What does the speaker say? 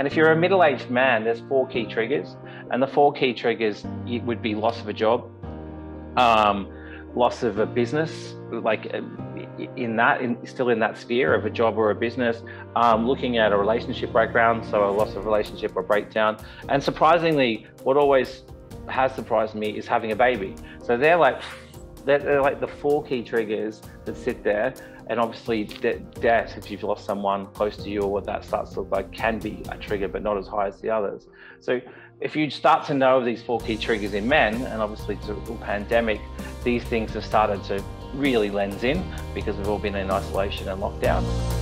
And if you're a middle aged man, there's four key triggers. And the four key triggers it would be loss of a job, um, loss of a business, like uh, in that, in, still in that sphere of a job or a business, um, looking at a relationship breakdown, so a loss of relationship or breakdown. And surprisingly, what always has surprised me is having a baby. So they're like, they're, like the four key triggers that sit there. And obviously, death, if you've lost someone close to you or what that starts to look like, can be a trigger, but not as high as the others. So, if you start to know of these four key triggers in men, and obviously the pandemic, these things have started to really lens in because we've all been in isolation and lockdown.